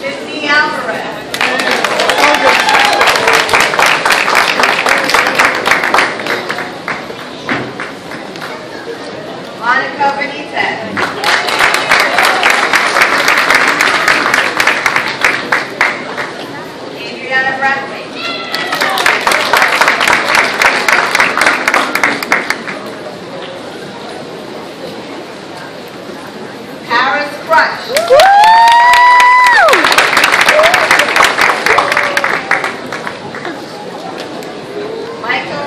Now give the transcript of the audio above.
Sydney Alvarez. Monica Benitez. Adriana Bradley. woo! Michael